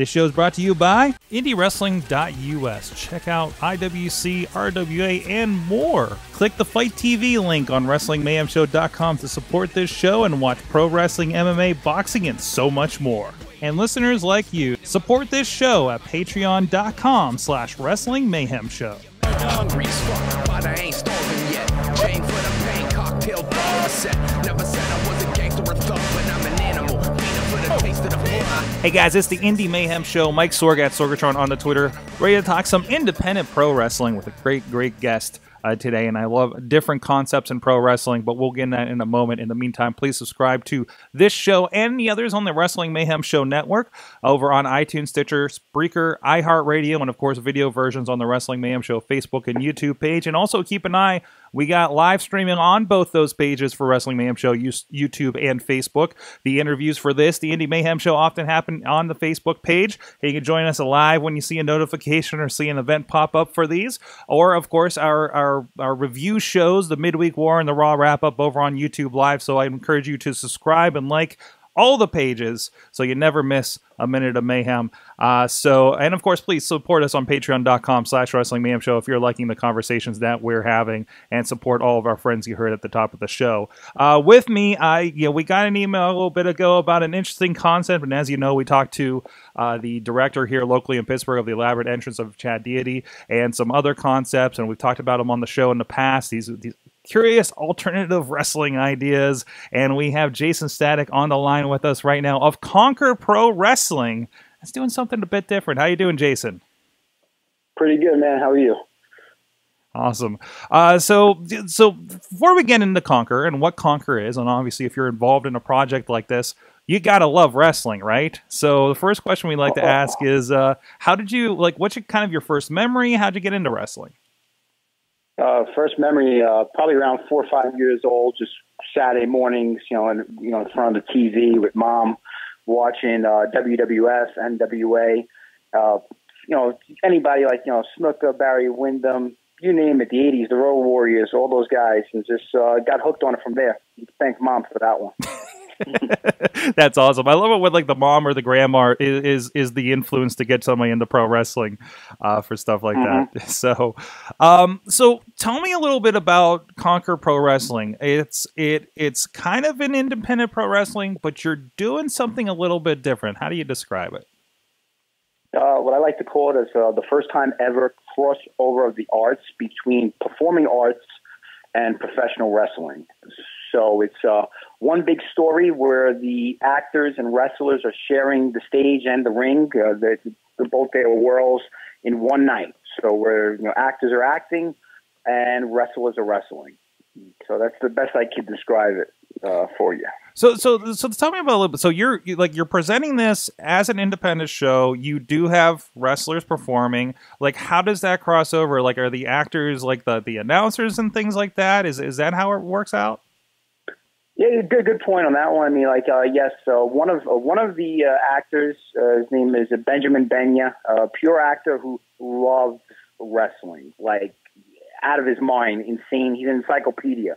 This show is brought to you by IndieWrestling.us. Check out IWC, RWA, and more. Click the FITE TV link on WrestlingMayhemShow.com to support this show and watch pro wrestling, MMA, boxing, and so much more. And listeners like you, support this show at patreon.com slash wrestling mayhem show. Hey guys, it's the Indie Mayhem Show. Mike Sorg at Sorgatron on the Twitter, ready to talk some independent pro wrestling with a great, great guest uh, today. And I love different concepts in pro wrestling, but we'll get in that in a moment. In the meantime, please subscribe to this show and the others on the Wrestling Mayhem Show network over on iTunes, Stitcher, Spreaker, iHeartRadio, and of course, video versions on the Wrestling Mayhem Show Facebook and YouTube page. And also keep an eye we got live streaming on both those pages for Wrestling Mayhem Show, YouTube and Facebook. The interviews for this, the Indie Mayhem Show, often happen on the Facebook page. You can join us live when you see a notification or see an event pop up for these. Or, of course, our, our, our review shows, the Midweek War and the Raw Wrap Up over on YouTube Live. So I encourage you to subscribe and like all the pages so you never miss a minute of mayhem. Uh, so, and of course, please support us on patreon.com slash wrestling mayhem show if you're liking the conversations that we're having and support all of our friends you heard at the top of the show. Uh, with me, I, you know, we got an email a little bit ago about an interesting concept. And as you know, we talked to uh, the director here locally in Pittsburgh of the elaborate entrance of Chad Deity and some other concepts. And we've talked about them on the show in the past. These, these curious alternative wrestling ideas. And we have Jason Static on the line with us right now of Conquer Pro Wrestling. That's doing something a bit different. How you doing, Jason? Pretty good, man. How are you? Awesome. Uh, so, so before we get into Conquer and what Conquer is, and obviously if you're involved in a project like this, you gotta love wrestling, right? So the first question we like to ask is, uh, how did you like? What's your, kind of your first memory? How'd you get into wrestling? Uh, first memory, uh, probably around four or five years old, just Saturday mornings, you know, and you know, in front of the TV with mom, watching uh, WWF, NWA, uh, you know, anybody like you know Snuka, Barry Windham, you name it, the '80s, the Road Warriors, all those guys, and just uh, got hooked on it from there. Thank mom for that one. That's awesome. I love it when like the mom or the grandma is is, is the influence to get somebody into pro wrestling uh, for stuff like mm-hmm. that. So, um, so tell me a little bit about Conquer Pro Wrestling. It's it it's kind of an independent pro wrestling, but you're doing something a little bit different. How do you describe it? Uh, what I like to call it is uh, the first time ever crossover of the arts between performing arts and professional wrestling. So it's uh, one big story where the actors and wrestlers are sharing the stage and the ring. Uh, they're, they're both their worlds in one night. So where you know actors are acting and wrestlers are wrestling. So that's the best I could describe it uh, for you. So, so, so tell me about a little bit. So you're you, like you're presenting this as an independent show. You do have wrestlers performing. Like, how does that cross over? Like, are the actors like the the announcers and things like that? Is is that how it works out? Yeah, good good point on that one. I mean, like, uh, yes, uh, one of uh, one of the uh, actors, uh, his name is Benjamin Benya, a pure actor who loves wrestling, like out of his mind, insane. He's an encyclopedia.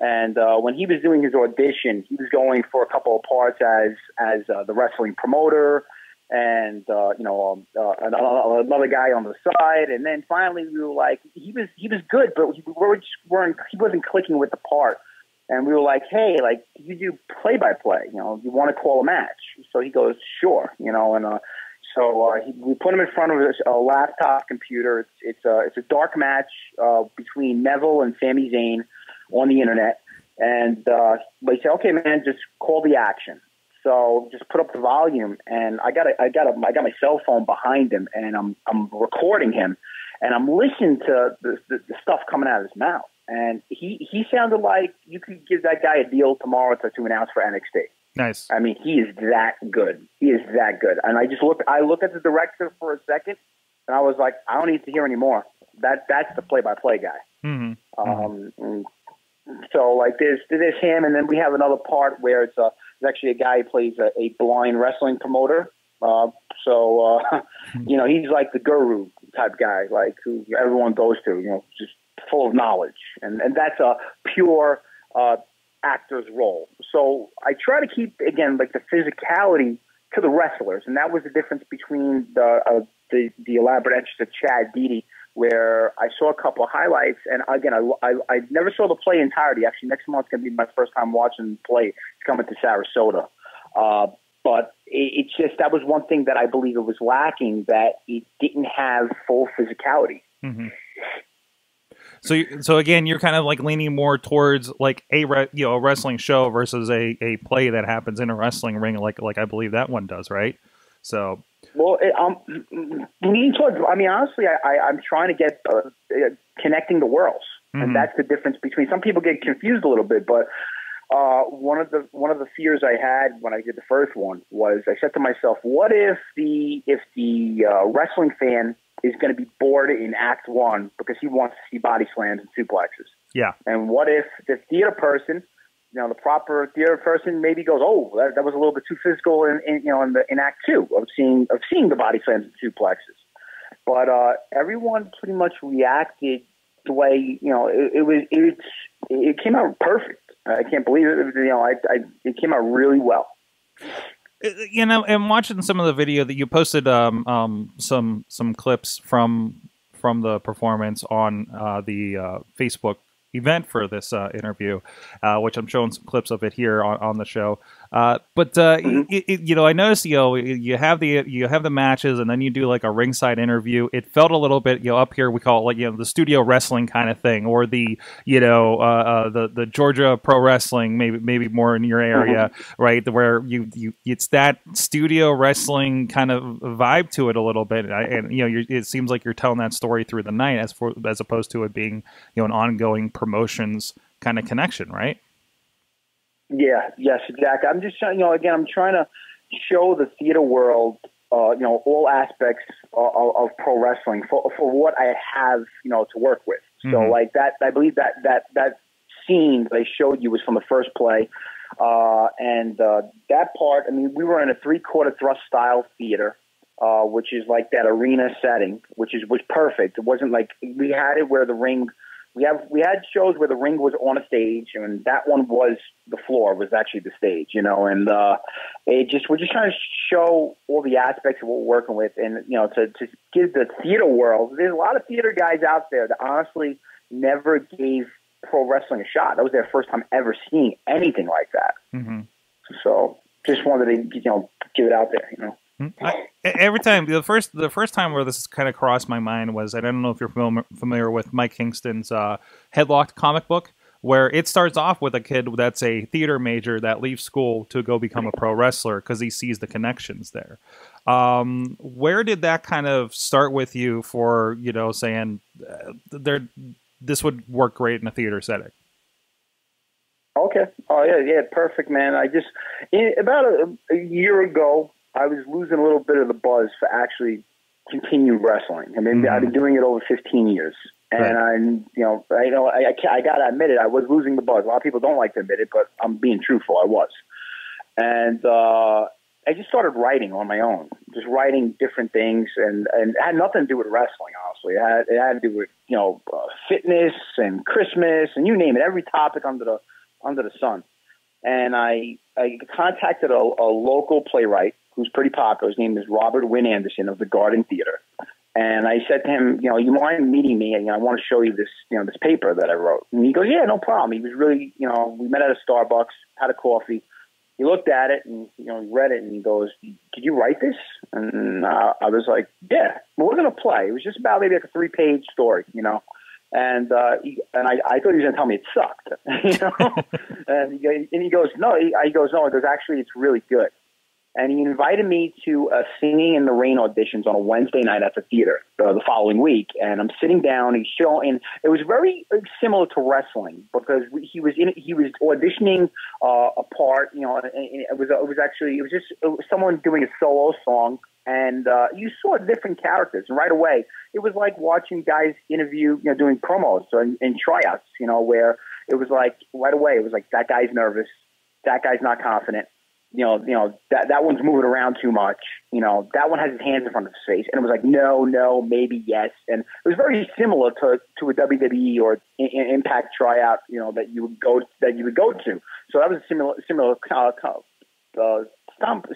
And uh, when he was doing his audition, he was going for a couple of parts as as uh, the wrestling promoter, and uh, you know um, uh, another guy on the side. And then finally, we were like, he was he was good, but we were just weren't he wasn't clicking with the part and we were like, hey, like, you do play by play? You know, you want to call a match? So he goes, sure. You know, and uh, so uh, he, we put him in front of a, a laptop computer. It's it's a it's a dark match uh, between Neville and Sami Zayn on the internet, and uh, they say, okay, man, just call the action. So just put up the volume, and I got a, I got a, I got my cell phone behind him, and I'm I'm recording him, and I'm listening to the, the, the stuff coming out of his mouth and he he sounded like you could give that guy a deal tomorrow to, to announce for NXT. Nice. I mean, he is that good. He is that good. And I just look I look at the director for a second, and I was like, I don't need to hear anymore. That that's the play by play guy. Mm-hmm. Um, so like there's there's him, and then we have another part where it's a it's actually a guy who plays a, a blind wrestling promoter. Uh, so uh, you know he's like the guru type guy, like who everyone goes to. You know, just full of knowledge, and and that's a pure uh, actor's role. So I try to keep again like the physicality to the wrestlers, and that was the difference between the uh, the, the elaborate entrance of Chad Deity, where I saw a couple of highlights, and again, I, I, I never saw the play entirety. Actually, next month's going to be my first time watching the play. It's coming to Sarasota. Uh, but it, it's just that was one thing that I believe it was lacking that it didn't have full physicality. Mm-hmm. So, so again, you're kind of like leaning more towards like a re, you know a wrestling show versus a, a play that happens in a wrestling ring, like like I believe that one does, right? So, well, it, um, leaning towards. I mean, honestly, I, I I'm trying to get uh, uh, connecting the worlds, mm-hmm. and that's the difference between. Some people get confused a little bit, but uh, one of the one of the fears I had when I did the first one was I said to myself, "What if the if the uh, wrestling fan is going to be bored in Act One because he wants to see body slams and suplexes. Yeah. And what if the theater person, you know, the proper theater person maybe goes, oh, that, that was a little bit too physical in, in you know in the in Act Two of seeing of seeing the body slams and suplexes. But uh, everyone pretty much reacted the way you know it, it was. It, it came out perfect. I can't believe it. You know, I, I it came out really well you know, and watching some of the video that you posted, um, um, some some clips from from the performance on uh, the uh, Facebook event for this uh, interview, uh, which I'm showing some clips of it here on, on the show. Uh, but uh, mm-hmm. it, it, you know, I noticed you know you have the you have the matches, and then you do like a ringside interview. It felt a little bit you know up here we call it like you know the studio wrestling kind of thing, or the you know uh, uh, the the Georgia pro wrestling maybe maybe more in your area, mm-hmm. right? Where you you it's that studio wrestling kind of vibe to it a little bit, and, and you know it seems like you're telling that story through the night as for as opposed to it being you know an ongoing promotions kind of connection, right? Yeah, yes, exactly. I'm just trying, you know, again, I'm trying to show the theater world, uh, you know, all aspects of, of pro wrestling for, for what I have, you know, to work with. Mm-hmm. So, like that, I believe that that that scene they showed you was from the first play, uh, and uh, that part. I mean, we were in a three quarter thrust style theater. Uh, which is like that arena setting, which is was perfect. It wasn't like we had it where the ring we have we had shows where the ring was on a stage and that one was the floor was actually the stage you know and uh it just we're just trying to show all the aspects of what we're working with and you know to to give the theater world there's a lot of theater guys out there that honestly never gave pro wrestling a shot. That was their first time ever seeing anything like that. Mm-hmm. so just wanted to you know give it out there you know I, every time the first the first time where this kind of crossed my mind was I don't know if you're familiar, with Mike Kingston's uh, Headlocked comic book where it starts off with a kid that's a theater major that leaves school to go become a pro wrestler because he sees the connections there. Um, where did that kind of start with you for you know saying uh, there this would work great in a theater setting? Okay. Oh yeah, yeah, perfect, man. I just about a, a year ago, I was losing a little bit of the buzz for actually continue wrestling. I mean, mm-hmm. I've been doing it over 15 years. And right. I'm, you know, I know I, I, I got to admit it. I was losing the buzz. A lot of people don't like to admit it, but I'm being truthful. I was, and uh, I just started writing on my own, just writing different things, and and it had nothing to do with wrestling. Honestly, it had it had to do with you know uh, fitness and Christmas and you name it, every topic under the under the sun. And I I contacted a, a local playwright who's pretty popular. His name is Robert Wynn Anderson of the Garden Theater. And I said to him, you know, you mind meeting me? And, you know, I want to show you this, you know, this paper that I wrote. And he goes, yeah, no problem. He was really, you know, we met at a Starbucks, had a coffee. He looked at it and, you know, he read it and he goes, did you write this? And uh, I was like, yeah, well, we're going to play. It was just about maybe like a three page story, you know. And uh, he, and I, I thought he was going to tell me it sucked, you know. and, he, and he goes, no, he, he goes, no. He goes, actually, it's really good and he invited me to a singing in the rain auditions on a Wednesday night at the theater uh, the following week. And I'm sitting down, he's showing. It was very similar to wrestling because he was in, he was auditioning uh, a part. You know, and it was it was actually it was just it was someone doing a solo song, and uh, you saw different characters. And right away, it was like watching guys interview, you know, doing promos and, and tryouts. You know, where it was like right away, it was like that guy's nervous, that guy's not confident you know, you know that that one's moving around too much. You know, that one has his hands in front of his face, and it was like, no, no, maybe yes, and it was very similar to to a WWE or Impact tryout. You know, that you would go that you would go to. So that was a similar similar uh, uh,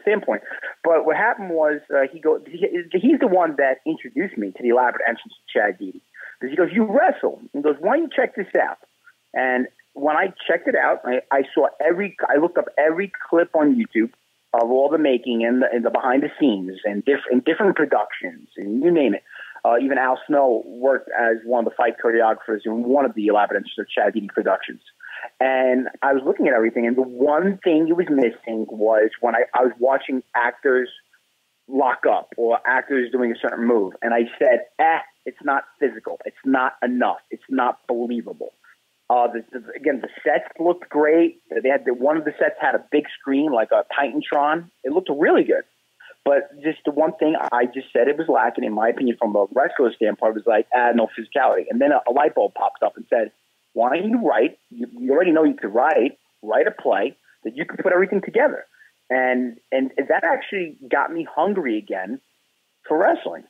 standpoint. But what happened was uh, he go he, he's the one that introduced me to the elaborate entrance of Chad Deity. Because he goes, you wrestle. He goes, why don't you check this out? And when I checked it out, I, I saw every I looked up every clip on YouTube of all the making and the, and the behind the scenes and different different productions and you name it. Uh, even Al Snow worked as one of the fight choreographers in one of the elaborate of Chad Deity productions. And I was looking at everything, and the one thing it was missing was when I, I was watching actors lock up or actors doing a certain move. And I said, eh, it's not physical. It's not enough. It's not believable. Uh, the, the, again, the sets looked great. They had the, one of the sets had a big screen like a Titantron. It looked really good. But just the one thing I just said it was lacking, in my opinion, from a wrestler standpoint, was like, ah, no physicality. And then a, a light bulb popped up and said, why don't you write? You, you already know you could write, write a play that you could put everything together. And, and that actually got me hungry again for wrestling.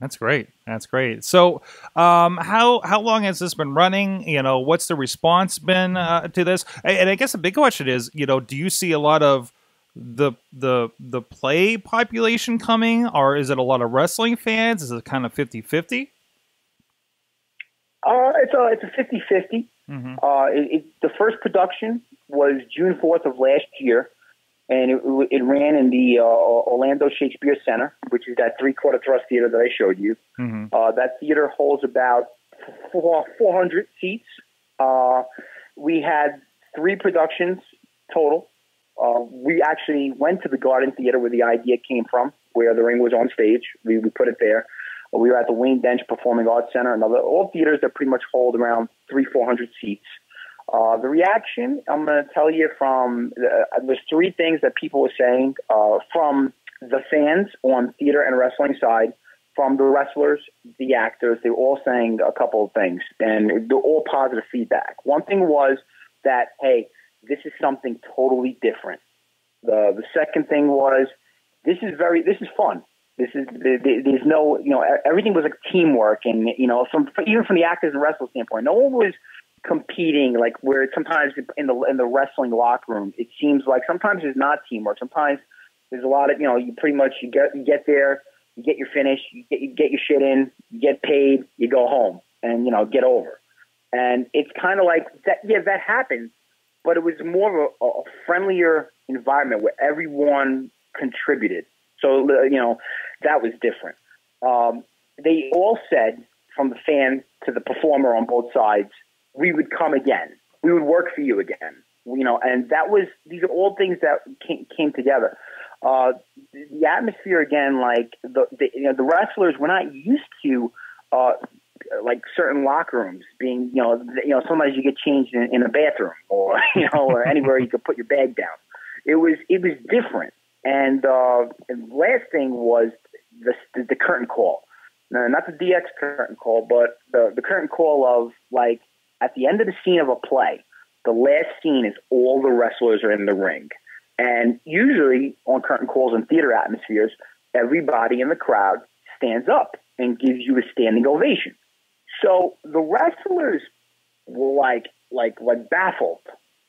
That's great. That's great. So, um, how how long has this been running? You know, what's the response been uh, to this? And I guess the big question is, you know, do you see a lot of the the the play population coming, or is it a lot of wrestling fans? Is it kind of 50-50? Uh, it's a it's a 50 50. Mm-hmm. Uh, it, it, the first production was June 4th of last year, and it, it ran in the uh, Orlando Shakespeare Center, which is that three quarter thrust theater that I showed you. Mm-hmm. Uh, that theater holds about four, 400 seats. Uh, we had three productions total. Uh, we actually went to the Garden Theater where the idea came from, where the ring was on stage. We, we put it there. We were at the Wayne Densch Performing Arts Center, and other, all theaters that pretty much hold around three, four hundred seats. Uh, the reaction, I'm going to tell you from uh, there's three things that people were saying uh, from the fans on theater and wrestling side, from the wrestlers, the actors. They were all saying a couple of things, and they're all positive feedback. One thing was that hey, this is something totally different. The the second thing was this is very this is fun. This is there's no you know everything was like teamwork and you know from even from the actors and wrestlers standpoint, no one was competing like where sometimes in the in the wrestling locker room it seems like sometimes there's not teamwork. Sometimes there's a lot of you know you pretty much you get you get there, you get your finish, you get you get your shit in, you get paid, you go home and you know get over. And it's kind of like that. Yeah, that happens, but it was more of a, a friendlier environment where everyone contributed so, you know, that was different. Um, they all said, from the fan to the performer on both sides, we would come again. We would work for you again. You know, and that was, these are all things that came, came together. Uh, the atmosphere again, like the, the, you know, the wrestlers were not used to, uh, like certain locker rooms being, you know, you know, sometimes you get changed in, in a bathroom or, you know, or anywhere you could put your bag down. It was, it was different. And, uh, last thing was the, the, the curtain call. No, not the DX curtain call, but the, the curtain call of like at the end of the scene of a play, the last scene is all the wrestlers are in the ring. And usually on curtain calls in theater atmospheres, everybody in the crowd stands up and gives you a standing ovation. So the wrestlers were like, like, like baffled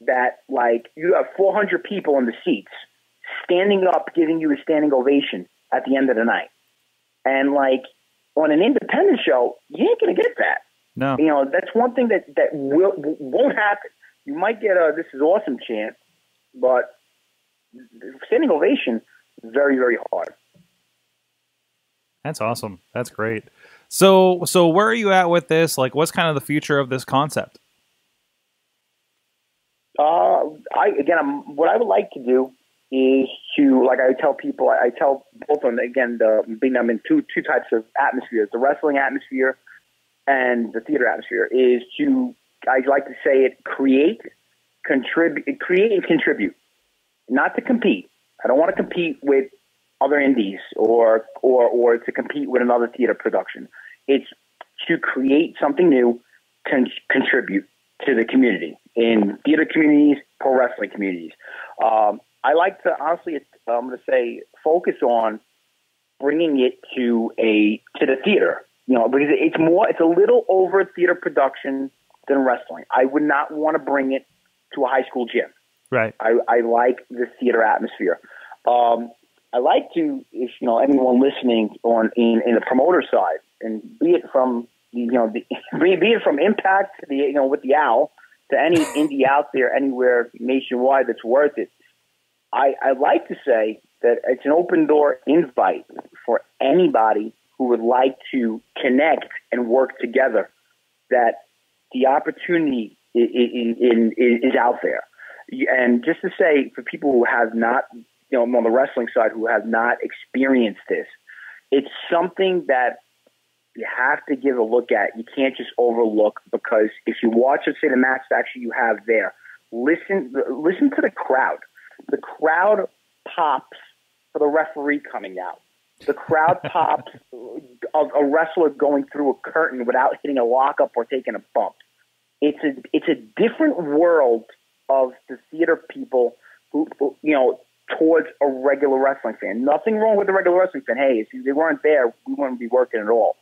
that like you have 400 people in the seats standing up, giving you a standing ovation at the end of the night. And like on an independent show, you ain't gonna get that. No, you know that's one thing that that will won't happen. You might get a "This is awesome" chant, but standing ovation very very hard. That's awesome. That's great. So so where are you at with this? Like, what's kind of the future of this concept? Uh, I again, I'm, what I would like to do is to like I tell people I tell both of them again the being them in two two types of atmospheres the wrestling atmosphere and the theater atmosphere is to I like to say it create contribute create and contribute. Not to compete. I don't want to compete with other indies or or or to compete with another theater production. It's to create something new con- contribute to the community in theater communities pro wrestling communities. Um, I like to honestly, I'm going to say, focus on bringing it to a to the theater. You know, because it's more, it's a little over theater production than wrestling. I would not want to bring it to a high school gym. Right. I, I like the theater atmosphere. Um, I like to, if you know anyone listening on in, in the promoter side, and be it from you know the, be, be it from Impact to the you know with the Owl to any indie out there anywhere nationwide that's worth it. I, I like to say that it's an open door invite for anybody who would like to connect and work together. That the opportunity is, is, is out there. And just to say, for people who have not, you know, on the wrestling side, who have not experienced this, it's something that you have to give a look at. You can't just overlook because if you watch, let's say, the match that actually you have there, listen, listen to the crowd. The crowd pops for the referee coming out. The crowd pops of a wrestler going through a curtain without hitting a lockup or taking a bump. It's a it's a different world of the theater people who, who you know towards a regular wrestling fan. Nothing wrong with the regular wrestling fan. Hey, if they weren't there, we wouldn't be working at all.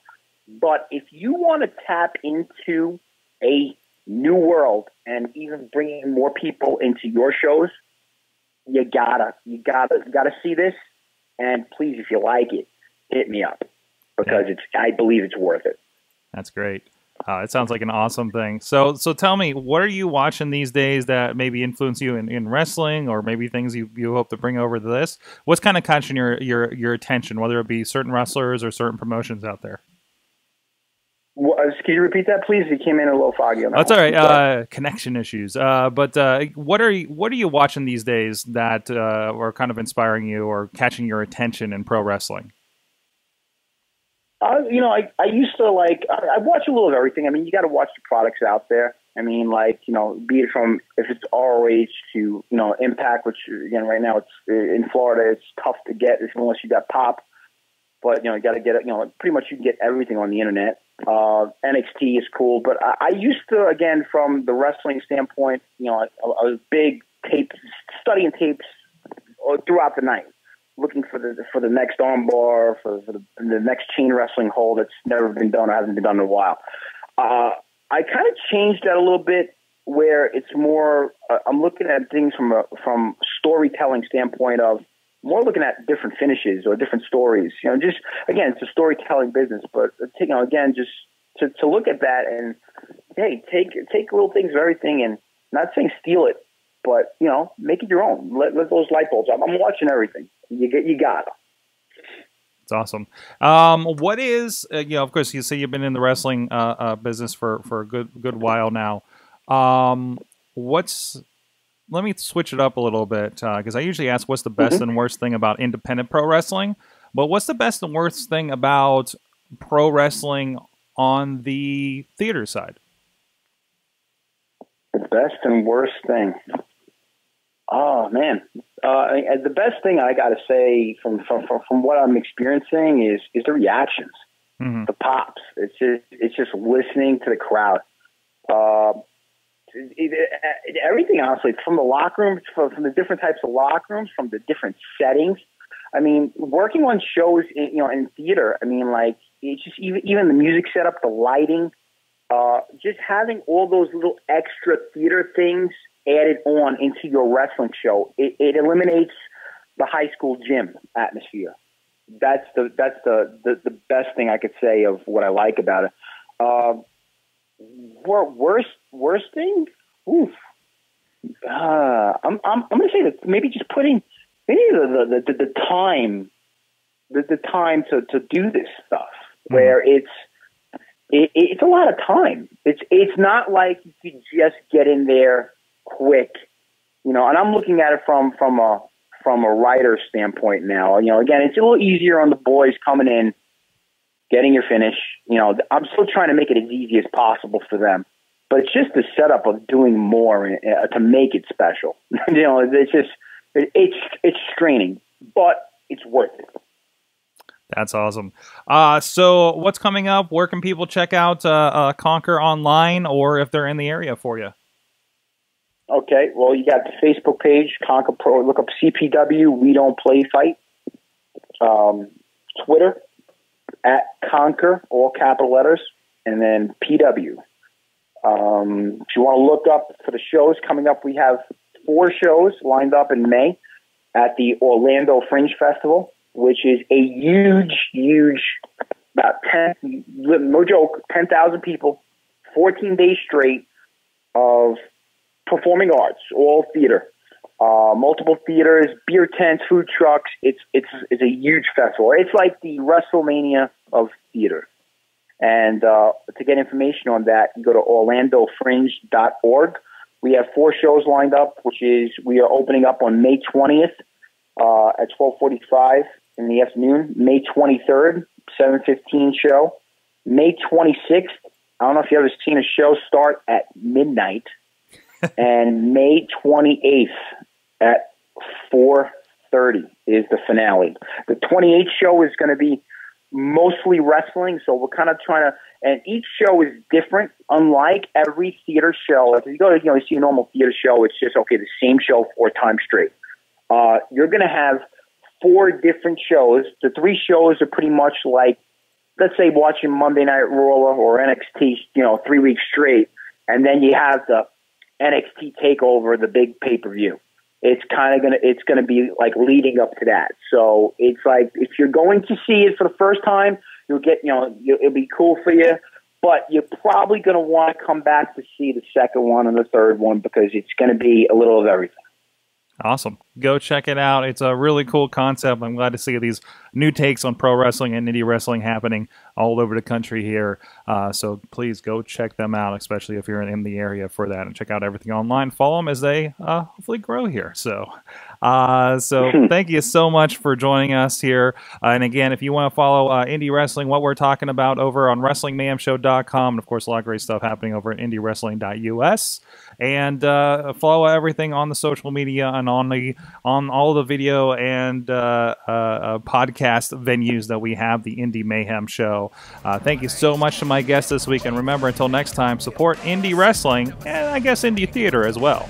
But if you want to tap into a new world and even bringing more people into your shows, you gotta, you gotta, you gotta see this. And please, if you like it, hit me up because it's, I believe it's worth it. That's great. Uh, it sounds like an awesome thing. So, so tell me, what are you watching these days that maybe influence you in, in wrestling, or maybe things you, you hope to bring over to this? What's kind of catching your, your your attention, whether it be certain wrestlers or certain promotions out there? Well, uh, can you repeat that, please? You came in a little foggy. On that That's all right. Uh, connection issues. Uh, but uh, what are you, what are you watching these days that uh, are kind of inspiring you or catching your attention in pro wrestling? Uh, you know, I, I used to like, I, I watch a little of everything. I mean, you got to watch the products out there. I mean, like, you know, be it from if it's ROH to, you know, Impact, which, again, right now it's in Florida, it's tough to get unless you got pop. But, you know, you got to get it, you know, pretty much you can get everything on the internet. Uh, NXT is cool. But I, I used to, again, from the wrestling standpoint, you know, I, I was big tapes, studying tapes throughout the night looking for the for the next armbar, for, for the, the next chain wrestling hold that's never been done or hasn't been done in a while. Uh, I kind of changed that a little bit, where it's more. Uh, I'm looking at things from a from storytelling standpoint of more looking at different finishes or different stories. You know, just again, it's a storytelling business, but you know, again, just to to look at that and hey, take take little things of everything and not saying steal it, but you know, make it your own. Let, let those light bulbs. I'm, I'm watching everything. You get, you got. It's awesome. Um, what is uh, you know? Of course, you say you've been in the wrestling uh, uh, business for for a good good while now. Um, what's let me switch it up a little bit because uh, I usually ask what's the best mm-hmm. and worst thing about independent pro wrestling, but what's the best and worst thing about pro wrestling on the theater side? The best and worst thing. Oh man, uh, the best thing I got to say from, from from what I'm experiencing is is the reactions, mm-hmm. the pops. It's just it's just listening to the crowd. Uh, everything honestly, from the locker rooms, from, the different types of locker rooms, from the different settings. I mean, working on shows, in, you know, in theater. I mean, like it's just even even the music setup, the lighting, uh, just having all those little extra theater things added on into your wrestling show. It, it eliminates the high school gym atmosphere. That's the that's the, the, the best thing I could say of what I like about it. Uh, worst worst thing, oof. Uh, I'm I'm I'm gonna say that maybe just putting maybe the the, the, the time the, the time to, to do this stuff mm-hmm. where it's it, it's a lot of time. It's it's not like you could just get in there quick, you know. And I'm looking at it from from a from a writer standpoint now. You know, again, it's a little easier on the boys coming in, getting your finish. You know, I'm still trying to make it as easy as possible for them, but it's just the setup of doing more uh, to make it special. you know, it's just it, it's it's straining, but it's worth it. That's awesome. Uh, so, what's coming up? Where can people check out uh, uh, Conquer online, or if they're in the area for you? Okay, well, you got the Facebook page, Conquer Pro. Look up CPW. We don't play fight. Um, Twitter at Conquer, all capital letters, and then PW. Um, if you want to look up for the shows coming up, we have four shows lined up in May at the Orlando Fringe Festival, which is a huge, huge, about 10, no joke, 10,000 people, 14 days straight of performing arts, all theater. Uh, multiple theaters, beer tents, food trucks. It's it's it's a huge festival. It's like the WrestleMania of theater. And uh, to get information on that, you go to orlandofringe.org. We have four shows lined up, which is we are opening up on May 20th uh, at 12:45 in the afternoon. May 23rd, 7:15 show. May 26th. I don't know if you ever seen a show start at midnight, and May 28th at 4:30 is the finale. The 28th show is going to be mostly wrestling, so we're kind of trying to. And each show is different, unlike every theater show. If you go to you know you see a normal theater show, it's just okay the same show four times straight. Uh, you're going to have four different shows. The three shows are pretty much like, let's say, watching Monday Night Raw or NXT, you know, three weeks straight, and then you have the NXT Takeover, the big pay per view. It's kind of gonna, it's gonna be like leading up to that. So it's like if you're going to see it for the first time, you'll get, you know, you'll, it'll be cool for you. But you're probably going to want to come back to see the second one and the third one because it's going to be a little of everything. Awesome. Go check it out. It's a really cool concept. I'm glad to see these new takes on pro wrestling and indie wrestling happening all over the country here. Uh, so please go check them out, especially if you're in the area for that, and check out everything online. Follow them as they uh, hopefully grow here. So, uh, so thank you so much for joining us here. Uh, and again, if you want to follow uh, indie wrestling, what we're talking about over on WrestlingMayhemShow.com, and of course, a lot of great stuff happening over at IndieWrestling.us, and uh, follow everything on the social media and on the on all the video and uh, uh, uh, podcast venues that we have, the Indie Mayhem Show. Uh, thank you so much to my guests this week. And remember, until next time, support indie wrestling and I guess indie theater as well.